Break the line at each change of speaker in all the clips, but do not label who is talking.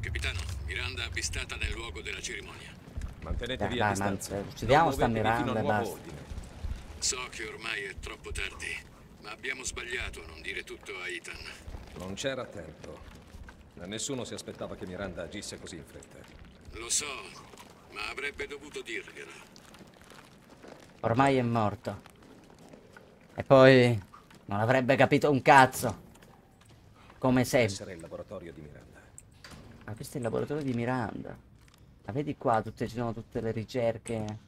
Capitano, Miranda avvistata nel luogo della cerimonia.
Mantenetevi
Dai,
a distanza.
Manz, uccidiamo sta Miranda
a
e basta.
ordine.
So che ormai è troppo tardi, ma abbiamo sbagliato a non dire tutto a Ethan.
Non c'era tempo. Ma nessuno si aspettava che Miranda agisse così in fretta.
Lo so, ma avrebbe dovuto dirglielo.
Ormai è morto. E poi non avrebbe capito un cazzo. Come sempre.
Essere il laboratorio di Miranda.
Ma questo è il laboratorio di Miranda. Ma vedi qua, tutte, ci sono tutte le ricerche.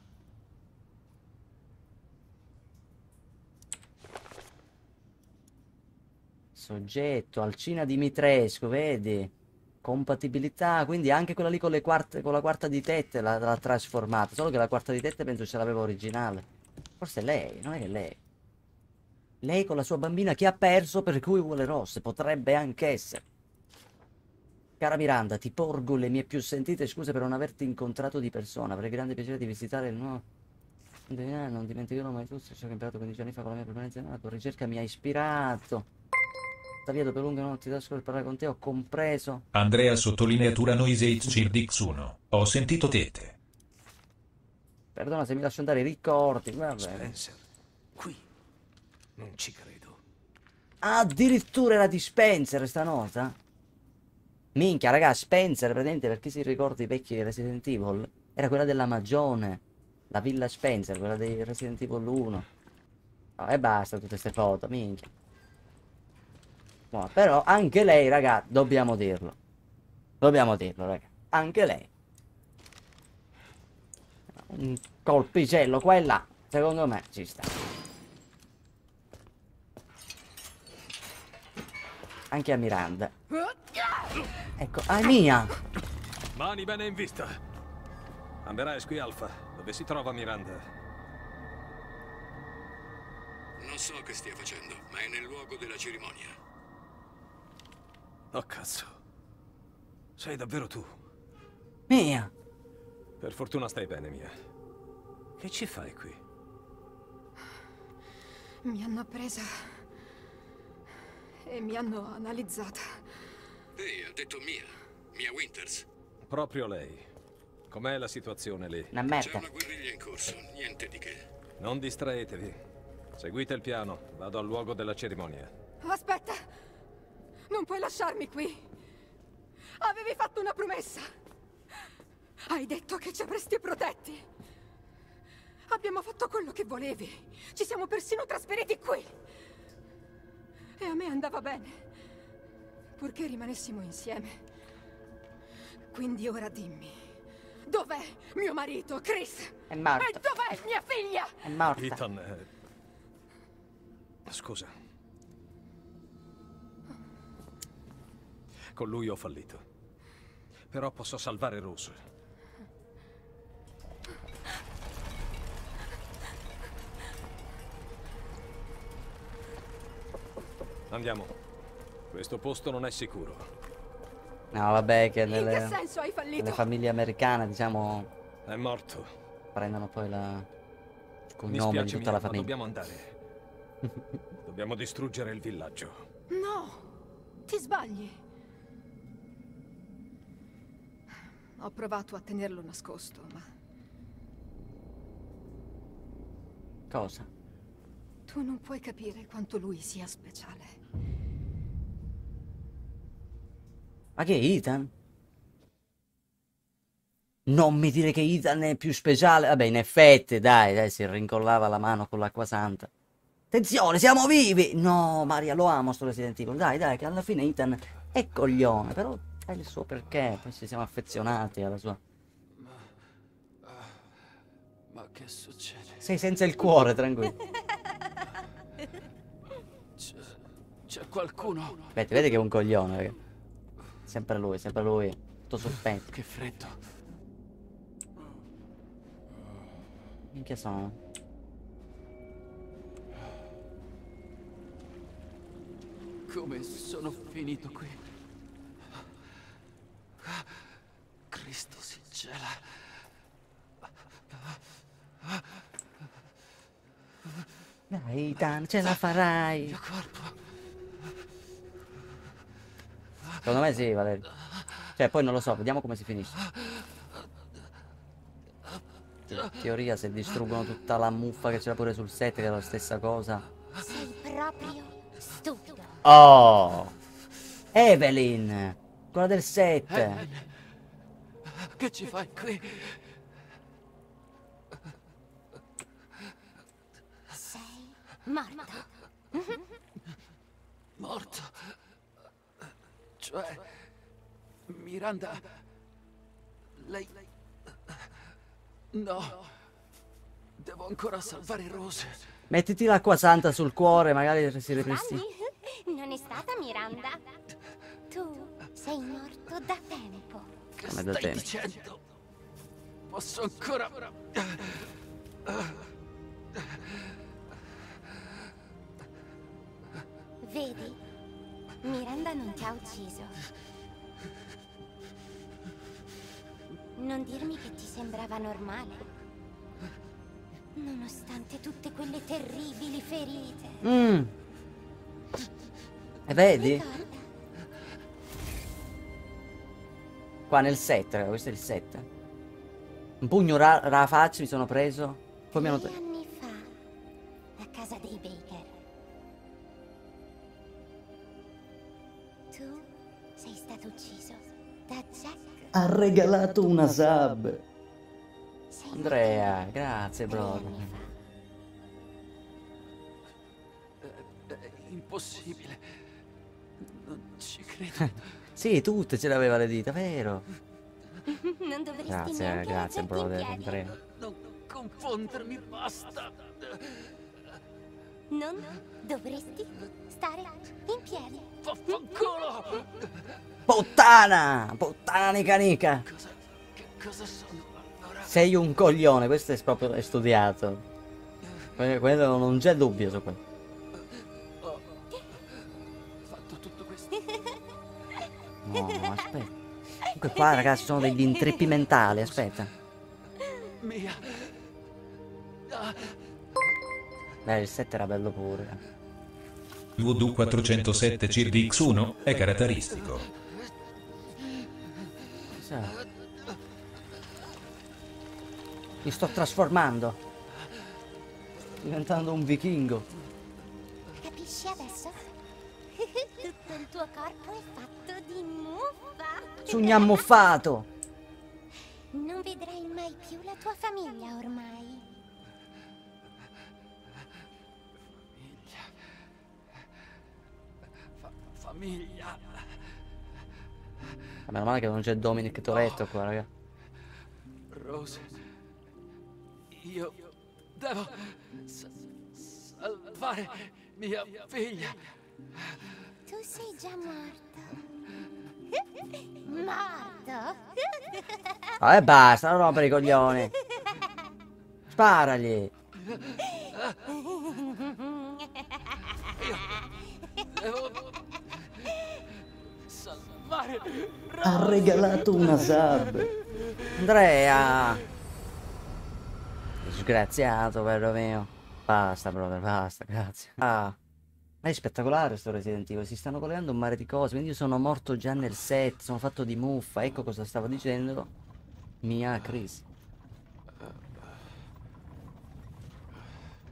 Soggetto, Alcina Dimitrescu, vedi? Compatibilità, quindi anche quella lì con, quarte, con la quarta di tette l'ha, trasformata. Solo che la quarta di tette penso ce l'aveva originale. Forse è lei, non è che lei. Lei con la sua bambina che ha perso per cui vuole rosse, potrebbe anche essere. Cara Miranda, ti porgo le mie più sentite scuse per non averti incontrato di persona. Avrei grande piacere di visitare il nuovo... Non dimenticherò mai tu, ciò che ho imparato 15 anni fa con la mia permanenza nella tua ricerca mi ha ispirato. Tuttavia, dopo lunghe notti da scuola per parlare con te, ho compreso.
Andrea sottolineatura noise Cirdix 1. Ho sentito tete.
Perdona se mi lascio andare i ricordi. Va bene.
Spencer, qui. Non ci credo.
Addirittura era di Spencer sta nota? Minchia, raga, Spencer, praticamente per chi si ricorda i vecchi Resident Evil, era quella della Magione, la villa Spencer, quella dei Resident Evil 1. No, e basta tutte queste foto, minchia. Buono, però anche lei, raga, dobbiamo dirlo. Dobbiamo dirlo, raga. Anche lei. Un colpicello qua e là, secondo me ci sta. Anche a Miranda. Ecco, ah, è mia.
Mani bene in vista. Amberais qui Alfa, dove si trova Miranda.
Non so che stia facendo, ma è nel luogo della cerimonia.
Oh cazzo. Sei davvero tu.
Mia.
Per fortuna stai bene, Mia. Che ci fai qui?
Mi hanno presa e mi hanno analizzata.
Ehi, ha detto Mia. Mia Winters.
Proprio lei. Com'è la situazione lì?
Una
C'è
merda.
una guerriglia in corso, niente di che.
Non distraetevi. Seguite il piano, vado al luogo della cerimonia.
Aspetta! Non puoi lasciarmi qui! Avevi fatto una promessa! Hai detto che ci avresti protetti! Abbiamo fatto quello che volevi! Ci siamo persino trasferiti qui! E a me andava bene, purché rimanessimo insieme. Quindi ora dimmi, dov'è mio marito, Chris?
È morto.
E dov'è mia figlia?
È morta.
Ethan, eh... Scusa. Con lui ho fallito. Però posso salvare Rose. Andiamo. Questo posto non è sicuro.
No, vabbè, che
In che
nelle,
senso hai fallito?
nelle famiglie americane, diciamo,
È morto.
prendono poi la... il cognome di tutta
Mia,
la
ma
famiglia.
dobbiamo andare. Dobbiamo distruggere il villaggio.
No, ti sbagli. Ho provato a tenerlo nascosto, ma
Cosa?
tu non puoi capire quanto lui sia speciale.
Ma che Ethan? Non mi dire che Ethan è più speciale. Vabbè, in effetti, dai, dai, si rincollava la mano con l'acqua santa. Attenzione, siamo vivi! No, Maria, lo amo sto Resident Evil. Dai, dai, che alla fine Ethan è coglione, però è il suo perché. Poi ci siamo affezionati alla sua...
Ma che succede?
Sei senza il cuore, tranquillo.
C'è, qualcuno?
Aspetta, vedi che è un coglione, raga. Sempre lui, sempre lui. Tutto suspenso.
Che freddo.
Minchia sono?
Come sono finito qui? Cristo si gela.
Dai, Ethan, ce la farai.
Il corpo.
Secondo me sì, Valerio. Cioè, poi non lo so, vediamo come si finisce. In teoria se distruggono tutta la muffa che c'era pure sul set, che è la stessa cosa.
Sei proprio stupido.
Oh! Evelyn! Quella del set!
Helen, che ci fai qui?
Sei morto.
Morto? Cioè, Miranda... Lei... No. Devo ancora salvare Rose.
Mettiti l'acqua santa sul cuore, magari si ripristina.
Danny, non è stata Miranda. Tu sei morto da tempo.
Che
Come da
stai
tempo.
dicendo? Posso ancora...
Vedi? Miranda non ti ha ucciso. Non dirmi che ti sembrava normale. Nonostante tutte quelle terribili ferite.
Mm. E vedi?
Ricorda?
Qua nel set, questo è il set. Un pugno ra- alla faccia mi sono preso. Poi mi hanno... regalato una sub. Andrea, grazie.
È impossibile. Non ci credo.
Sì, tutte ce l'aveva le dita, vero?
Non dovresti
Grazie,
neanche
grazie, brother. Andrea.
Non confondermi, basta.
Non dovresti stare in piedi.
Vaffanculo!
Puttana! Puttana nica nica!
Cosa... Che cosa sono allora?
Sei un coglione, questo è proprio è studiato. Que- Quello non c'è dubbio su quello.
Ho fatto tutto questo.
No, no, aspetta. Comunque qua ragazzi sono degli intrippi mentali, aspetta.
Mia.
Beh, il set era bello pure.
Voodoo 407 CRDX1 è caratteristico.
Mi sto trasformando. Diventando un vichingo.
Capisci adesso? Tutto il tuo corpo è fatto di muffa.
Sugnamuffato!
Non vedrai mai più la tua famiglia ormai.
Famiglia.
Meno male che non c'è Dominic Toretto qua, raga.
Rose. Io devo sa- salvare mia figlia.
Tu sei già morto. Morto?
Vabbè, basta, non rompere i coglioni. Sparagli.
Devo salvare
Ha regalato una sub. Andrea. Disgraziato, vero mio. Basta, brother, basta, grazie. Ah. È spettacolare sto Resident Evil, si stanno collegando un mare di cose, quindi io sono morto già nel set, sono fatto di muffa, ecco cosa stavo dicendo. Mia crisi.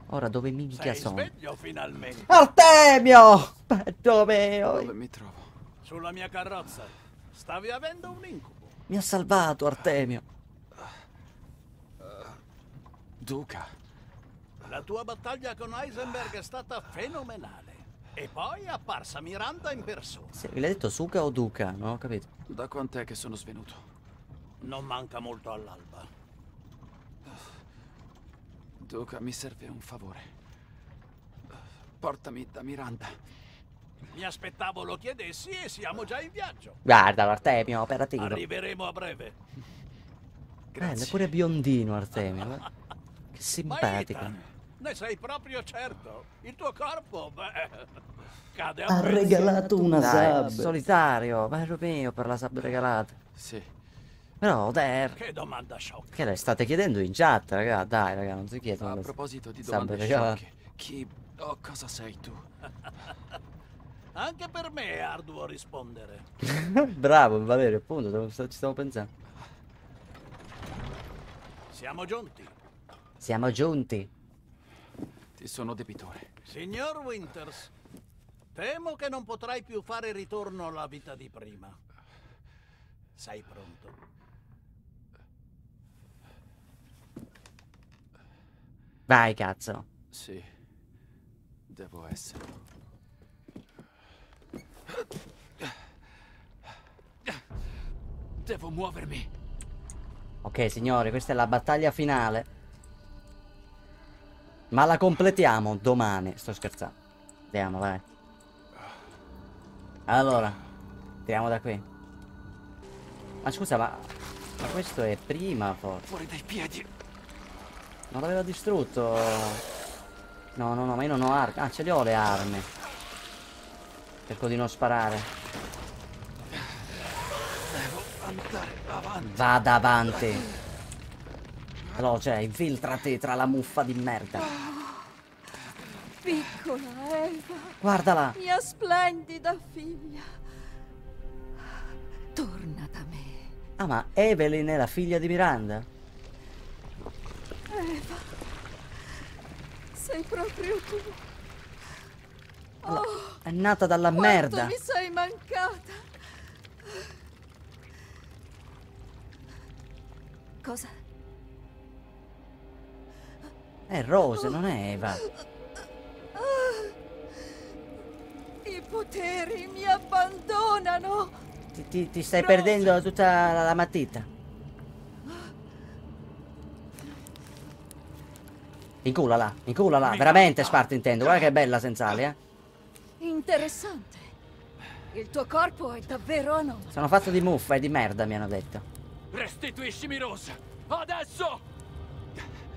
Ora dove minchia
Sei
sono?
sveglio finalmente.
Artemio! Mio!
dove mi trovo.
Sulla mia carrozza. Stavi avendo un incubo.
Mi ha salvato Artemio.
Duca.
La tua battaglia con Heisenberg è stata fenomenale. E poi è apparsa Miranda in persona.
Sì, l'hai detto Suka o Duca? Non ho capito.
Da quant'è che sono svenuto?
Non manca molto all'alba.
Duca, mi serve un favore. Portami da Miranda.
Mi aspettavo lo chiedessi e siamo già in viaggio.
Guarda Artemio, operativo.
Arriveremo a breve.
Grazie.
pure biondino Artemio. eh. Che
Ma
simpatico.
Ethan, ne sei proprio certo. Il tuo corpo, beh, cade a
Ha
pezzi.
regalato una Dai, sub. Solitario, vero mio, per la sub regalata.
Sì.
Però, Der,
Che domanda sciocca.
che le state chiedendo in chat, raga? Dai, raga, non si chiedono.
A proposito di domande sciocche, chi o cosa sei tu?
Anche per me è arduo rispondere.
Bravo, Valerio, appunto, ci stavo pensando.
Siamo giunti.
Siamo giunti.
Ti sono debitore.
Signor Winters, temo che non potrai più fare ritorno alla vita di prima. Sei pronto?
Vai, cazzo.
Sì. Devo essere. Devo muovermi.
Ok, signori, questa è la battaglia finale. Ma la completiamo domani. Sto scherzando. Andiamo, vai. Allora, tiriamo da qui. Ma scusa, ma... Ma questo è prima, forse.
Fuori dai piedi.
Non l'aveva distrutto. No, no, no, ma io non ho armi. Ah, ce le ho le armi. Cerco di non sparare.
Devo andare avanti.
Vada avanti. Veloce, infiltrati tra la muffa di merda.
Piccola Eva,
Guardala.
mia splendida figlia. Torna da me.
Ah, ma Evelyn è la figlia di Miranda?
Eva, sei proprio tu.
È nata dalla
Quanto
merda.
mi sei mancata. Cosa?
È Rose, non è Eva.
I poteri mi abbandonano.
Ti, ti- ti stai perdendo tutta la, la matita. Inculala, inculala. Veramente Sparta intendo. Guarda che bella senza ali, eh.
Interessante. Il tuo corpo è davvero anomalo.
Sono fatto di muffa e di merda, mi hanno detto.
Restituiscimi Rosa. Adesso!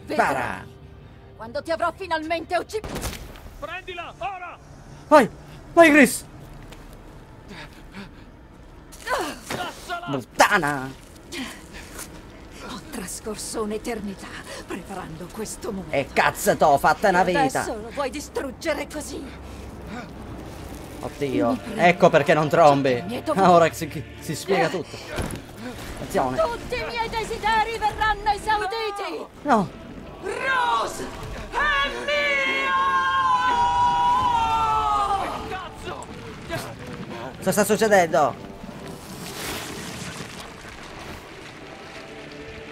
Spara!
Quando ti avrò finalmente ucciso.
Prendila, ora!
Vai! Vai, Chris! Puttana!
Ho trascorso un'eternità preparando questo momento.
E cazzo t'ho fatta una vita!
Adesso lo vuoi distruggere così?
Oddio, ecco perché non trombi. Ora si, si spiega tutto. Attenzione.
Tutti i miei desideri verranno esauditi!
No,
Rose è mio!
Cazzo!
cosa sta succedendo?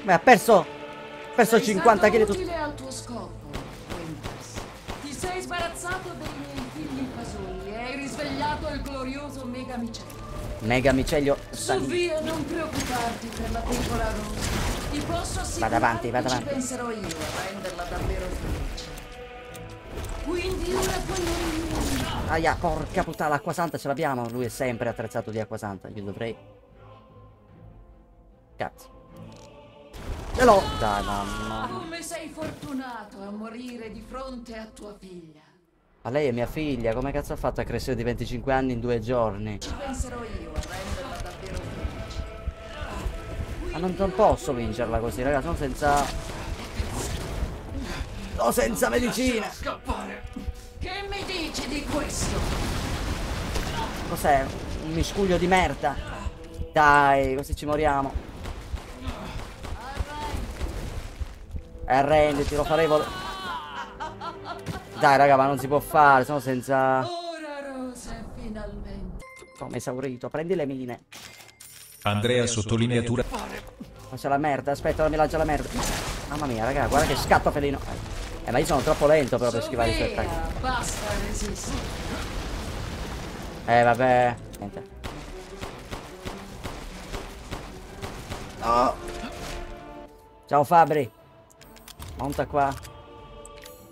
Beh, ha perso. Ha perso 50 kg tu.
utile al tuo scopo, Winters. Ti sei sbarazzato dei hai risvegliato il glorioso Mega Micello.
Mega micelio.
Su via, non preoccuparti per la piccola Rose. Ti posso assicurare
avanti, vada avanti.
penserò io a renderla davvero felice. Quindi ora morire.
Aia, porca puttana, l'acqua santa ce l'abbiamo. Lui è sempre attrezzato di acqua santa. Io dovrei. Cazzo. Ce l'ho. Dai, mamma.
Come sei fortunato a morire di fronte a tua figlia.
Ma lei è mia figlia. Come cazzo ha fatto a crescere di 25 anni in due giorni?
Ci penserò io a renderla davvero felice.
Ma non, non posso vincerla così, ragazzi. Non senza. No, senza medicina.
Scappare!
Che mi dici di questo?
Cos'è? Un miscuglio di merda. Dai, così ci moriamo. Arrenditi, lo farei vol- Dai, raga, ma non si può fare, sono senza...
Ora Rose, finalmente.
Sono esaurito, prendi le mine.
Andrea sottolineatura.
Ma c'è la merda, aspetta, mi lancia la merda. Mamma mia, raga, guarda che scatto felino. Eh, ma io sono troppo lento però per schivare i suoi attacchi.
Basta resistere.
Eh, vabbè. Niente. No. Ciao Fabri. Monta qua.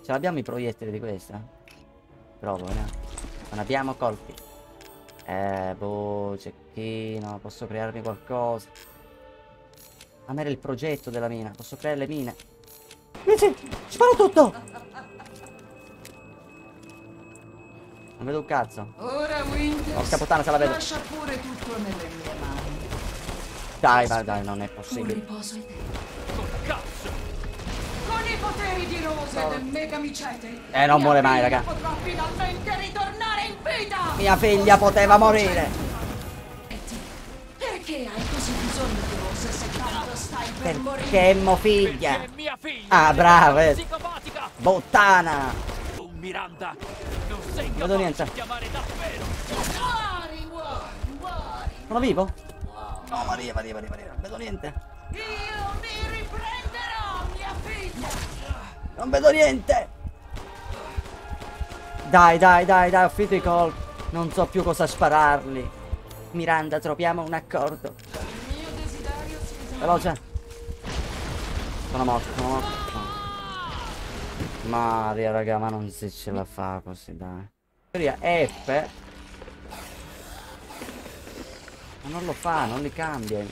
Ce l'abbiamo i proiettili di questa? Provo, no? Non abbiamo colpi. Eh, boh, cecchino. Posso crearmi qualcosa? A me era il progetto della mina. Posso creare le mine. Invece, sparo tutto! Non vedo un cazzo.
Ora Winters,
Porca puttana, se la vedo.
lascia pure tutto nelle mie mani.
Dai, vai, dai, non è possibile.
Poteri di Rose e del Megamicete.
Eh, non muore mai, raga.
potrà finalmente ritornare in vita.
Mia figlia poteva morire.
Senti, Perché hai così bisogno di Rose se tanto stai per morire?
Perché mo figlia?
Perché mia figlia
Ah, brava. eh.
psicopatica!
Bottana.
Tu, Miranda, non sei
vedo
capace
niente.
di chiamare davvero!
Muori, muori, muori.
Sono vivo? No, Maria, Maria, Maria, Maria. Non vedo niente.
Io mi riprenderò, mia figlia.
Non vedo niente. Dai, dai, dai, dai, ho finito i colpi. Non so più cosa spararli. Miranda, troviamo un accordo. Veloce. Sono morto, sono morto. Maria, raga, ma non si ce la fa così, dai. F. Ma non lo fa, non li cambia.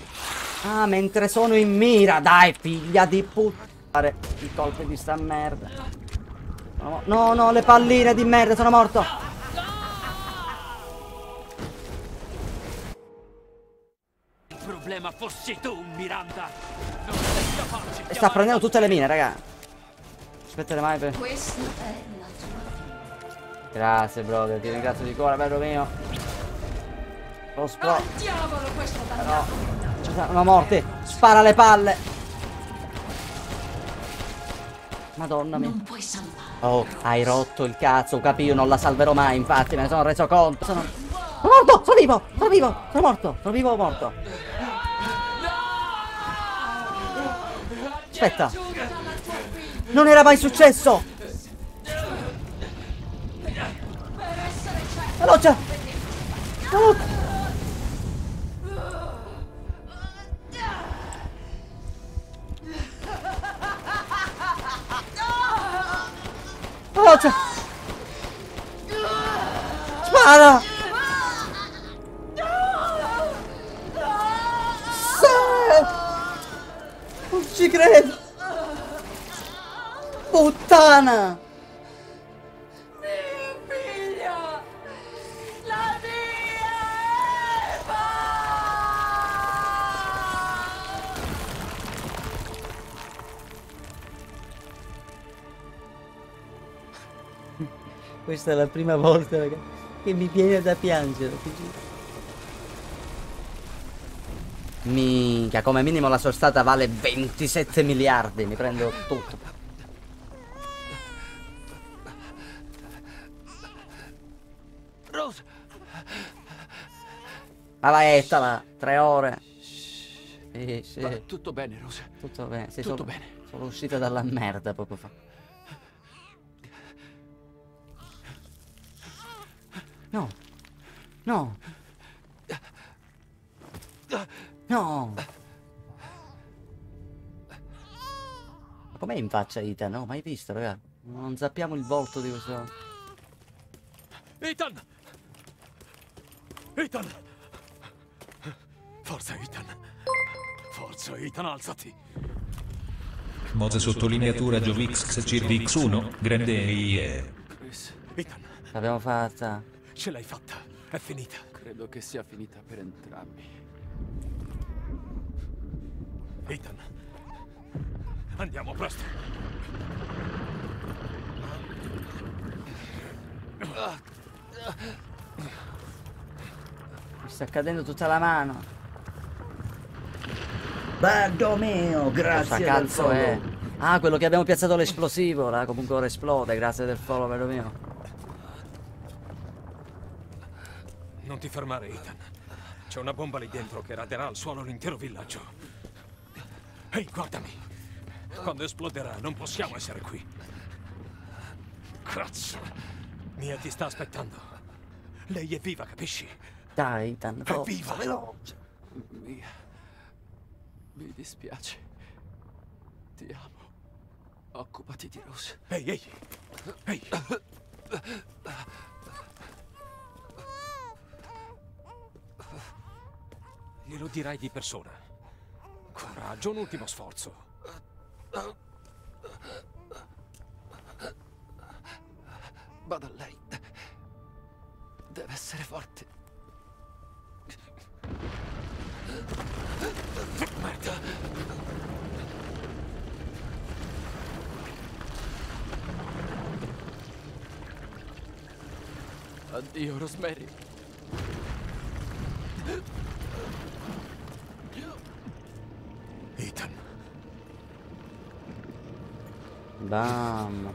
Ah, mentre sono in mira, dai, figlia di puttana. I colpi di sta merda. No, no, le palline di merda, sono morto.
Il problema fossi tu, Miranda! Non sei capace
E sta prendendo tutte le mine, raga. Aspettate mai per...
Questa è la tua fine.
Grazie, brother, ti ringrazio di cuore, bello mio. Lo spro...
Al diavolo questo dannato.
Ci sono morti. Spara le palle. Madonna mia.
Non puoi salvare.
Oh, hai rotto il cazzo, capì, io non la salverò mai, infatti, me ne sono reso conto. Sono... Sono morto, sono vivo, sono vivo, sono morto, sono vivo o morto. Aspetta. Non era mai successo. Veloce. Veloce. Spara. Sì. Non ci credo. Puttana. Questa è la prima volta, raga, che mi viene da piangere. Minchia, come minimo la sua stata vale 27 miliardi, mi prendo tutto.
Rose!
Ma vai, ettala, tre ore. Sì, sì,
Va tutto bene, Rose.
tutto bene. Sì,
tutto
sono,
bene.
Sono uscita dalla merda poco fa. No. No. No. Ma com'è in faccia Ita? No, mai visto, raga. Non sappiamo il volto di questo.
Ethan! Ethan! Forza, Ethan. Forza, Ethan, alzati.
Moze sottolineatura Giovix Cirvix 1, grande EIE.
Chris,
Ethan,
L'abbiamo fatta.
Ce l'hai fatta. È finita.
credo che sia finita per entrambi.
Ethan. Andiamo presto.
Mi sta cadendo tutta la mano.
Mio,
Cosa
grazie del
cazzo è? Ah, quello che abbiamo piazzato l'esplosivo, là, comunque ora esplode, grazie del follow, vero mio.
Non ti fermare, Ethan. C'è una bomba lì dentro che raderà al suolo l'intero villaggio. Ehi, guardami. Quando esploderà, non possiamo essere qui. Cazzo. Mia ti sta aspettando. Lei è viva, capisci?
Dai, Ethan,
È viva.
veloce.
Mia. Mi dispiace. Ti amo. Occupati di Rose.
Ehi, ehi. Ehi. Glielo dirai di persona. Coraggio, un ultimo sforzo.
Vado a lei. Deve essere forte.
Merda!
Addio, Rosemary.
Bam.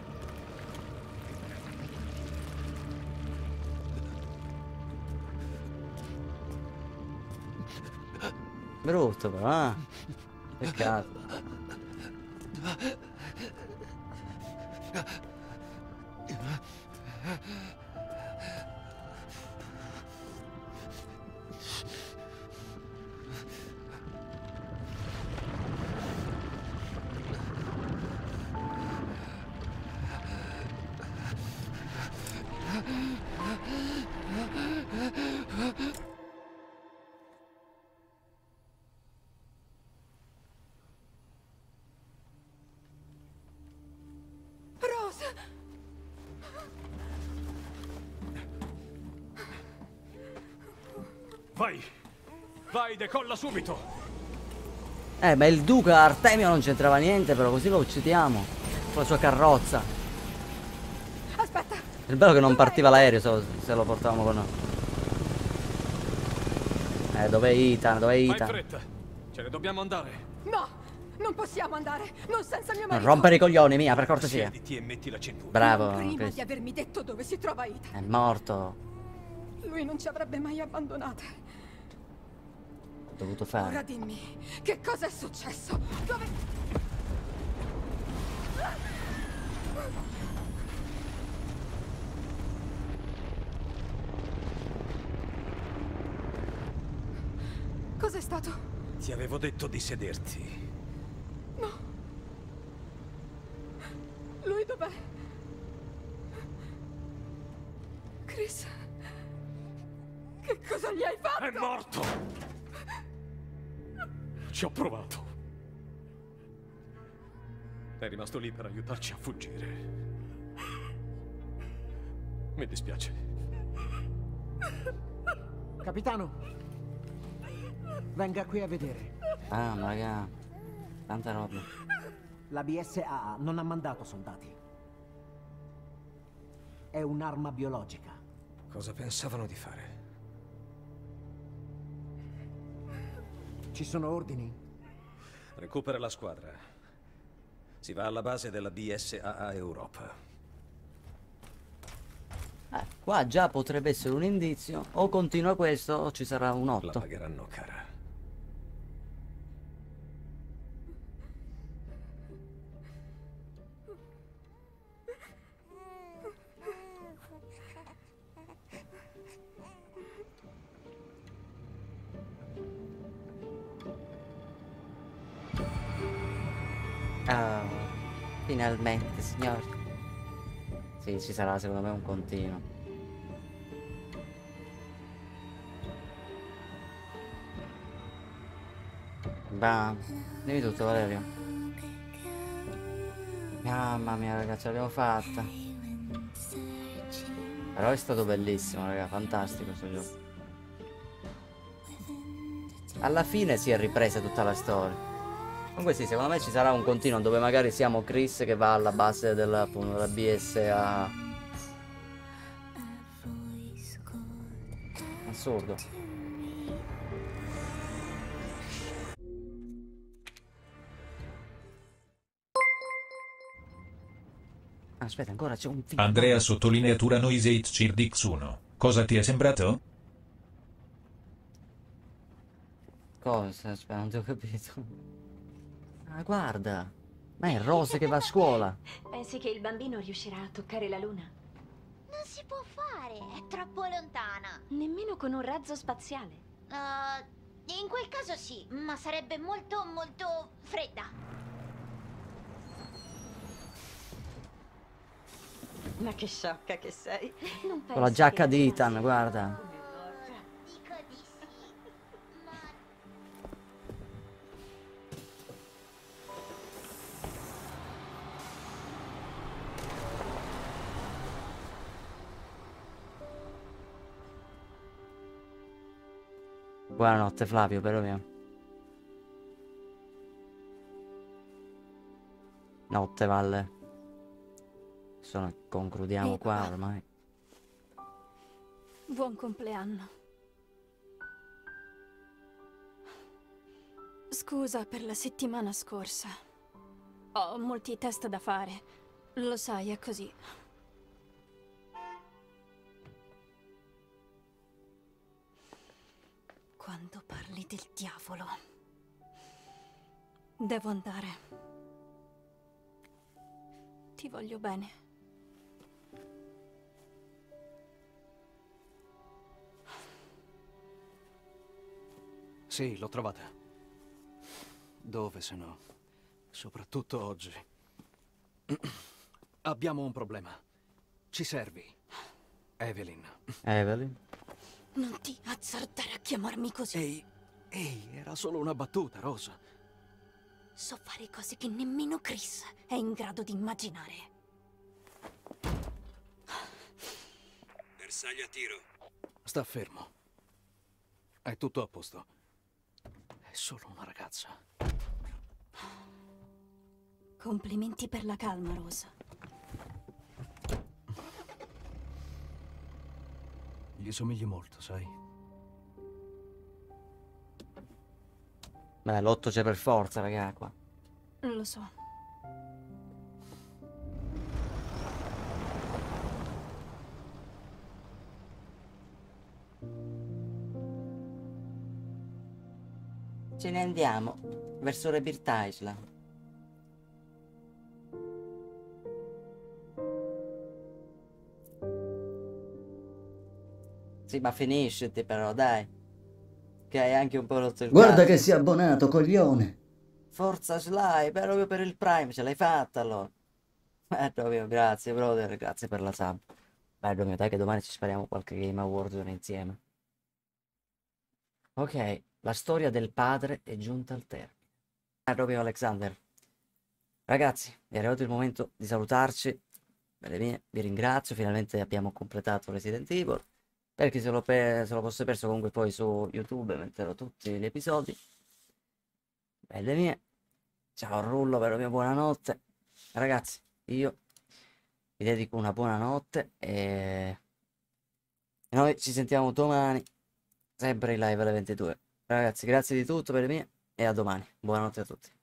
Brutto però, eh? Peccato.
Vai! Vai, decolla subito!
Eh, ma il duca Artemio non c'entrava niente, però così lo uccidiamo. Con la sua carrozza.
Aspetta!
Il bello che non partiva l'aereo se, se lo portavamo con noi. Eh, dov'è Ethan? Dov'è
Vai fretta! Ce ne dobbiamo andare!
No! Non possiamo andare! Non senza mio
Non
marito!
rompere i coglioni, mia, per cortesia.
Siediti e metti la cintura.
Bravo,
Non prima
Chris.
di avermi detto dove si trova Ethan.
È morto.
Lui non ci avrebbe mai abbandonate.
Dovuto
Ora
fare.
dimmi, che cosa è successo? Dove... Cos'è stato?
Ti avevo detto di sederti. Aiutarci a fuggire. Mi dispiace.
Capitano, venga qui a vedere.
Ah, raga. Tanta roba.
La BSAA non ha mandato soldati. È un'arma biologica.
Cosa pensavano di fare?
Ci sono ordini?
Recupera la squadra. Si va alla base della BSAA Europa.
Eh, qua già potrebbe essere un indizio. O continua questo o ci sarà un
La
8.
pagheranno cara.
Sarà secondo me un continuo. Bam. Dimmi tutto, Valerio. Mamma mia, ragazzi, ce l'abbiamo fatta. Però è stato bellissimo, raga, fantastico questo gioco. Alla fine si è ripresa tutta la storia. Comunque sì, secondo me ci sarà un continuo dove magari siamo Chris che va alla base della, appunto, della BSA. Assurdo. Aspetta, ancora c'è un film.
Andrea sottolineatura Noise Cirdix 1. Cosa ti è sembrato?
Cosa? Aspetta, non ti ho capito. Ah, guarda. Ma è Rose che va a scuola.
Pensi che il bambino riuscirà a toccare la luna?
Non si può fare, è troppo lontana.
Nemmeno con un razzo spaziale.
Uh, in quel caso sì, ma sarebbe molto, molto fredda.
Ma che sciocca che sei. Non
Con la giacca di Ethan, guarda. Buonanotte Flavio, però mio. Notte Valle. Sono, concludiamo qua ormai.
Buon compleanno. Scusa per la settimana scorsa. Ho molti test da fare. Lo sai, è così. Del diavolo. Devo andare. Ti voglio bene.
Sì, l'ho trovata. Dove se no? Soprattutto oggi. Abbiamo un problema. Ci servi. Evelyn.
Evelyn?
Non ti azzardare a chiamarmi così.
Ehi, ehi, era solo una battuta, Rosa.
So fare cose che nemmeno Chris è in grado di immaginare.
Bersaglio a tiro.
Sta fermo. È tutto a posto. È solo una ragazza.
Complimenti per la calma, Rosa.
Gli somigli molto, sai?
Beh, l'otto c'è per forza, raga, qua.
Lo so.
Ce ne andiamo verso Rebirth Island. Sì, ma finisciti però, dai. Che hai anche un po' rotto il
Guarda
cazzo.
che si è abbonato, coglione.
Forza Sly, proprio per il Prime, ce l'hai fatta allora. Bello mio, grazie brother, grazie per la sub. Bello mio, dai che domani ci spariamo qualche Game Awards insieme. Ok, la storia del padre è giunta al termine. Bello mio Alexander. Ragazzi, è arrivato il momento di salutarci. Belle mie, vi ringrazio, finalmente abbiamo completato Resident Evil. Per chi se lo, pe- se lo fosse perso comunque poi su YouTube metterò tutti gli episodi. Belle mie. Ciao Rullo, vero mio, buonanotte. Ragazzi, io vi dedico una buonanotte e e noi ci sentiamo domani, sempre in live alle 22. Ragazzi, grazie di tutto per le mie e a domani. Buonanotte a tutti.